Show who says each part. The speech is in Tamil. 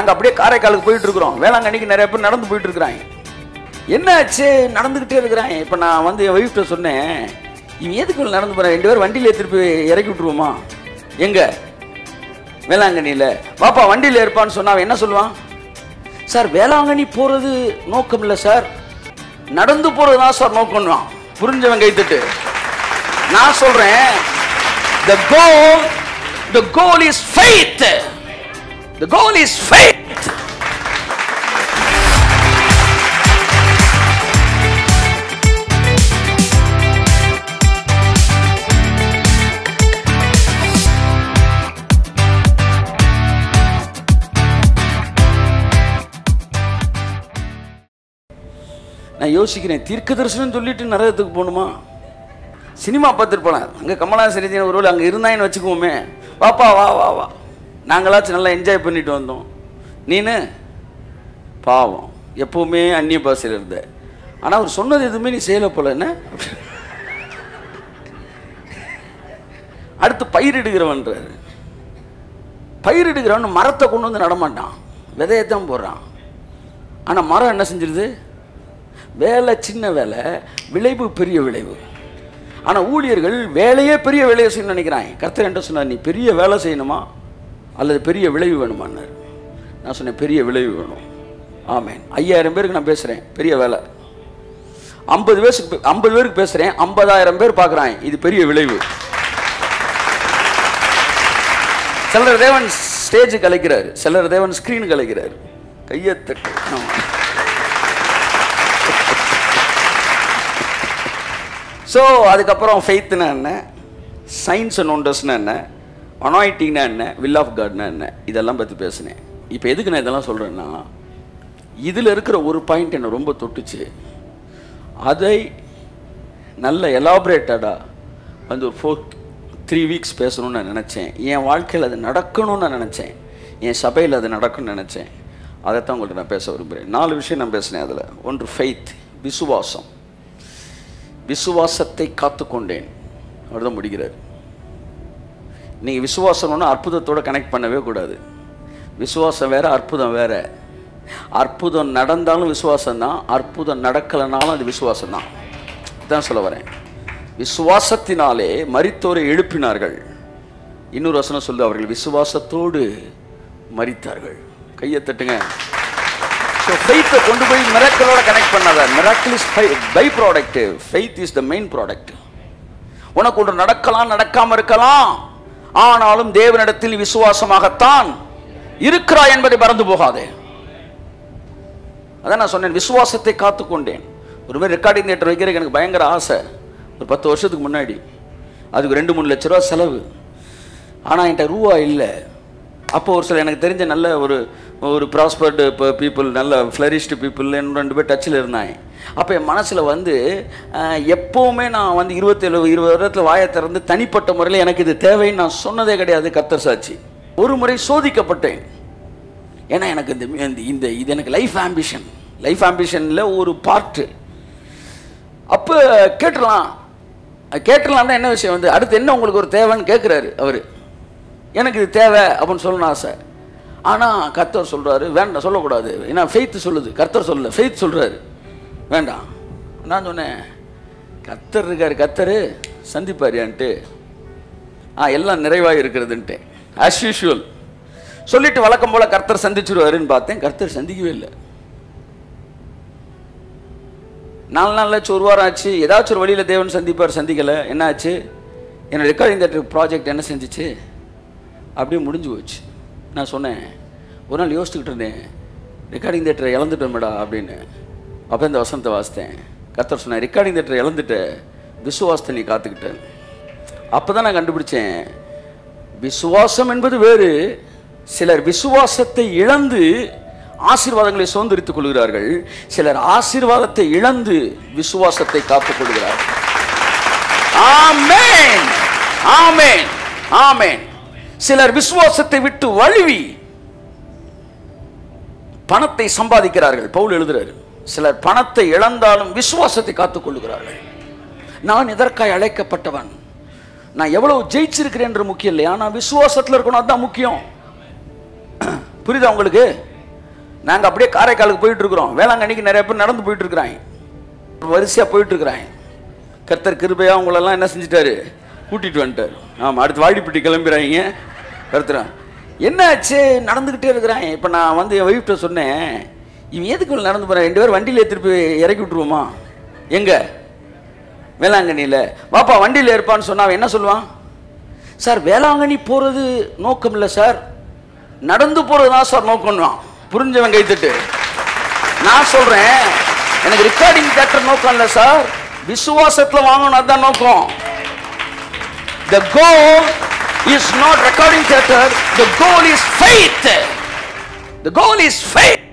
Speaker 1: நாங்கள் அப்படியே காரைக்காலுக்கு போயிட்டு இருக்கிறோம். வேளாங்கண்ணிக்கு நிறைய பேர் நடந்து போயிட்டு இருக்கிறாங்க. என்னாச்சு? நடந்துகிட்டே இருக்கிறாங்க. இப்போ நான் வந்து என் ஒய்ஃப்ட்ட சொன்னேன் இவன் எதுக்கு நடந்து போகிறேன் ரெண்டு பேரும் வண்டியில் திருப்பி இறக்கி விட்டுருவோமா? எங்க? வேளாங்கண்ணியில். பாப்பா வண்டியில் இருப்பான்னு சொன்னா அவன் என்ன சொல்லுவான்? சார் வேளாங்கண்ணி போகிறது நோக்கம் இல்லை சார். நடந்து போகிறது தான் சார் நோக்கம்னா புரிஞ்சவன் கைத்துட்டு நான் சொல்றேன் the goal the goal is faith. The goal is faith. நான் யோசிக்கிறேன் தீர்க்க தரிசனம் சொல்லிட்டு நரகத்துக்கு போகணுமா? சினிமா பார்த்துட்டு போனேன் அங்கே கமலாசரிதின ஒரு அங்கே இருந்தாயின்னு வச்சுக்குவோமே. வாப்பா வா வா வா. நாங்களாச்சும் நல்லா என்ஜாய் பண்ணிட்டு வந்தோம். நீனு? பாவம். எப்பவுமே அந்நிய பாஷையில் இருந்த. ஆனால் அவர் சொன்னது எதுவுமே நீ செய்யலை போல என்ன? அடுத்து பயிரிடுகிறவன்றாரு பயிரிடுகிறவன் மரத்தை கொண்டு வந்து நடமாட்டான். விதையத்தான் போடுறான். ஆனால் மரம் என்ன செஞ்சிருது? வேலை சின்ன வேலை விளைவு பெரிய விளைவு. ஆனால் ஊழியர்கள் வேலையே பெரிய வேலையை செய்யணும்னு நினைக்கிறாங்க. கர்த்தர் என்ன சொன்னார் நீ பெரிய வேலை செய்யணுமா? அல்லது பெரிய விளைவு வேணுமான்னார். நான் சொன்னேன் பெரிய விளைவு வேணும். ஆமேன். ஐயாயிரம் பேருக்கு நான் பேசுகிறேன் பெரிய வேலை. ஐம்பது பேருக்கு ஐம்பது பேருக்கு பேசுகிறேன் ஐம்பதாயிரம் பேர் பார்க்குறாங்க. இது பெரிய விளைவு. சிலர் தேவன் ஸ்டேஜ் கலைக்கிறாரு. சிலர் தேவன் ஸ்க்ரீன் கலைக்கிறார். கையை ஸோ அதுக்கப்புறம் ஃபெய்த்னா என்ன? சயின்ஸ் அண்ட் ஒண்டர்ஸ்னா என்ன? அனாயிட்டிங்னா என்ன? வில் ஆஃப் காட்னா என்ன? இதெல்லாம் பற்றி பேசினேன். இப்போ எதுக்கு நான் இதெல்லாம் சொல்கிறேன்னா இதில் இருக்கிற ஒரு பாயிண்ட் என்னை ரொம்ப தொட்டுச்சு. அதை நல்ல எலாபரேட்டடாக வந்து ஒரு ஃபோர் த்ரீ வீக்ஸ் பேசணும்னு நான் நினச்சேன். என் வாழ்க்கையில் அது நடக்கணும்னு நான் நினச்சேன். என் சபையில் அது நடக்கும்னு நினச்சேன். அதைத்தான் உங்கள்கிட்ட நான் பேச விரும்புகிறேன் நாலு விஷயம் நான் பேசினேன் அதில். ஒன்று ஃபெய்த் விசுவாசம். விசுவாசத்தை காத்துக்கொண்டேன். அவர் தான் முடிக்கிறார். நீங்கள் விசுவாசம் ஒன்று அற்புதத்தோட கனெக்ட் பண்ணவே கூடாது. விசுவாசம் வேறு அற்புதம் வேறு. அற்புதம் நடந்தாலும் விசுவாசம் தான் அற்புதம் நடக்கலைனாலும் அது விசுவாசம் தான். தான் சொல்ல வரேன். விசுவாசத்தினாலே மரித்தோரை எழுப்பினார்கள். இன்னொரு வசனம் சொல்லு அவர்கள் விசுவாசத்தோடு மறித்தார்கள் கையை தட்டுங்க. ஸோ ஃபெய்த்தை கொண்டு போய் மிராக்கிளோட கனெக்ட் பண்ணாத. Miracle is by product faith is the main product உனக்கு ஒன்று நடக்கலாம் நடக்காமல் இருக்கலாம். ஆனாலும் தேவனிடத்தில் விசுவாசமாகத்தான் இருக்கிறாய் என்பதை மறந்து போகாதே. அதான் நான் சொன்னேன் விசுவாசத்தை காத்துக்கொண்டேன். ஒரு மாதிரி ரெக்கார்டிங் தியேட்டர் வைக்கிறதுக்கு எனக்கு பயங்கர ஆசை. ஒரு பத்து வருஷத்துக்கு முன்னாடி. அதுக்கு ரெண்டு மூணு லட்ச ரூபா செலவு. ஆனால் என்கிட்ட ரூபா இல்லை. அப்போ ஒரு சில எனக்கு தெரிஞ்ச நல்ல ஒரு ஒரு ப்ராஸ்பர்டு இப்போ பீப்புள் நல்ல ஃப்ளரிஷ்டு பீப்புள் ரெண்டு பேர் டச்சில் இருந்தாங்க. அப்போ என் மனசில் வந்து எப்போவுமே நான் வந்து இருபத்தேழு இருபது வருடத்தில் வாயை திறந்து தனிப்பட்ட முறையில் எனக்கு இது தேவைன்னு நான் சொன்னதே கிடையாது கத்தர் சாட்சி. ஒரு முறை சோதிக்கப்பட்டேன். ஏன்னா எனக்கு இந்த இந்த- இது எனக்கு லைஃப் ஆம்பிஷன் லைஃப் ஆம்பிஷனில் ஒரு பார்ட்டு அப்போ கேட்டுடலாம். கேட்டுடலாம் என்ன விஷயம் வந்து அடுத்து என்ன உங்களுக்கு ஒரு தேவைன்னு கேட்குறாரு அவர். எனக்கு இது தேவை அப்படின்னு சொல்லணும்னு ஆசை. ஆனால் கர்த்தர் சொல்கிறாரு வேண்டாம் சொல்லக்கூடாது. ஏன்னா ஃபெய்த் சொல்லுது. கர்த்தர் சொல்லல. ஃபெய்த் சொல்கிறாரு வேண்டாம். நான் சொன்னேன் கர்த்தர் இருக்கார் கர்த்தர் சந்திப்பாரியான்ட்டு ஆ எல்லாம் நிறைவாக இருக்கிறதுன்ட்டு. ஆஸ் யூஷுவல் சொல்லிட்டு வழக்கம் போல் கர்த்தர் சந்திச்சிருவாருன்னு பார்த்தேன். கர்த்தர் சந்திக்கவே இல்லை. நாலு நாள் ஆச்சு ஒரு வாரம் ஆச்சு. ஏதாச்சும் ஒரு வழியில் தேவன் சந்திப்பார் சந்திக்கலை. என்ன ஆச்சு? என்னோட ரெக்கார்டிங் தேட்டர் ப்ராஜெக்ட் என்ன செஞ்சிச்சு? அப்படியே முடிஞ்சு போச்சு. நான் சொன்னேன் ஒரு நாள் யோசிச்சுக்கிட்டு இருந்தேன் ரெக்கார்டிங் தேட்டரை இழந்துட்டேன் மேடா அப்படின்னு. அப்போ இந்த வசனத்தை வாசித்தேன். கத்தர் சொன்னேன் ரெக்கார்டிங் தேட்டரை இழந்துட்டேன் விசுவாசத்தை நீ காத்துக்கிட்டேன் அப்போ தான் நான் கண்டுபிடிச்சேன் விசுவாசம் என்பது வேறு சிலர் விசுவாசத்தை இழந்து ஆசீர்வாதங்களை சுதந்திரித்துக் கொள்கிறார்கள் சிலர் ஆசீர்வாதத்தை இழந்து விசுவாசத்தை காத்துக் கொள்கிறார்கள். ஆமேன்! ஆமேன்! ஆமேன்! சிலர் விசுவாசத்தை விட்டு வழுவி பணத்தை சம்பாதிக்கிறார்கள். பவுல் எழுதுறாரு சிலர் பணத்தை இழந்தாலும் விசுவாசத்தை காத்துக் கொள்கிறார்கள் நான் இதற்காய் அழைக்கப்பட்டவன். நான் எவ்வளவு ஜெயிச்சிருக்கிறேன் என்று முக்கியம் இல்லை. ஆனால் விசுவாசத்தில் இருக்கணும் அதுதான் முக்கியம். புரியுதா உங்களுக்கு? நாங்கள் அப்படியே காரைக்காலுக்கு போயிட்டு இருக்கிறோம். வேளாங்கண்ணிக்கு நிறைய பேர் நடந்து போயிட்டு இருக்கிறாங்க. வரிசையாக போயிட்டு இருக்கிறாங்க. கர்த்தர் கிருபையா உங்களெல்லாம் என்ன செஞ்சிட்டாரு? கூட்டிட்டு வந்துட்டார். ஆமாம் அடுத்து வாடிப்பட்டி கிளம்புறாங்க. கருத்துறான் என்னாச்சு? நடந்துக்கிட்டே இருக்கிறான். இப்போ நான் வந்து என் ஒய்ஃப்ட்ட சொன்னேன் இவன் எதுக்கு நடந்து போகிறேன் ரெண்டு பேரும் வண்டியில் திருப்பி இறக்கி விட்ருவோமா எங்கே? வேளாங்கண்ணியில். வாப்பா வண்டியில் இருப்பான்னு சொன்னால் அவன் என்ன சொல்லுவான்? சார் வேளாங்கண்ணி போகிறது நோக்கம் இல்லை சார். நடந்து போகிறது தான் சார் நோக்கம்னுவான். புரிஞ்சவன் கைத்துட்டு நான் சொல்கிறேன் எனக்கு ரெக்கார்டிங் தேட்டர் நோக்கம் இல்லை சார். விசுவாசத்தில் வாங்கணும் அதுதான் நோக்கம். The goal is not recording theater, the goal is faith. The goal is faith.